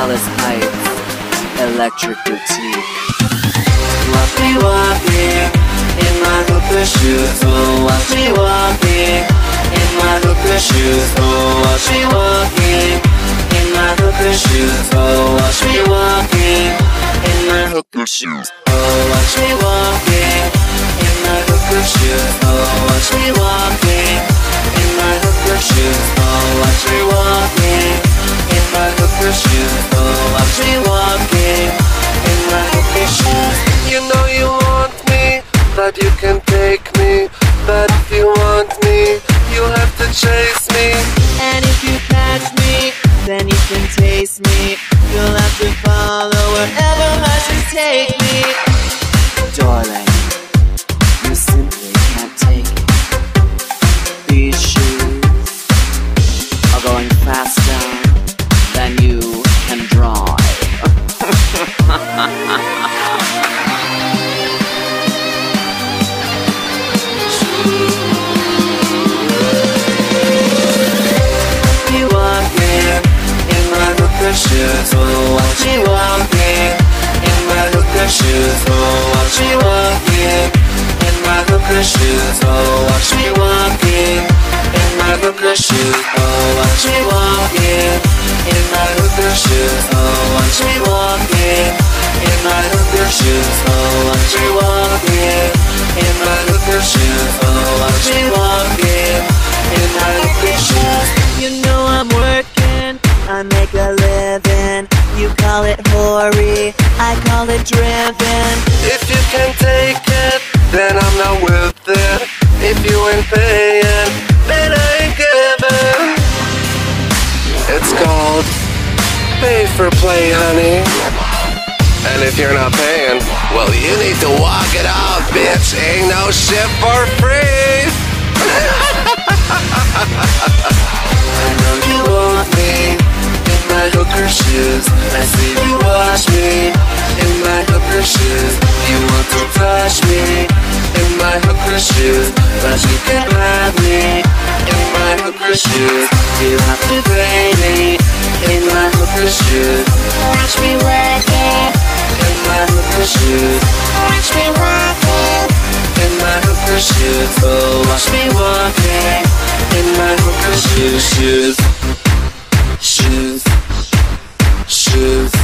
Palace Heights, Electric Boutique. Me walking in my hooker shoes. Oh, me walking in my hooker shoes. Oh, me walking in my hooker shoes. Oh, me walking in my hooker shoes. Oh, in my hooker shoes. Oh, me, but you can take me. But if you want me, you have to chase me. And if you catch me, then you can taste me. You'll have to follow wherever my shoes take me. Darling, you simply can't take it. These shoes are going faster than you can drive. I make a living. You call it hoary, I call it driven. If you can take it, then I'm not with it. If you ain't paying, then I ain't giving. It's called pay for play, honey. And if you're not paying, well, you need to walk it off, bitch. Ain't no shit for free. shoes, but you can love me in my hooker shoes. You have to pay me in my hooker shoes. Watch me working in my hooker shoes. Watch me walking in my hooker shoes. Oh, watch me walking in my hooker shoes, shoes, shoes, shoes.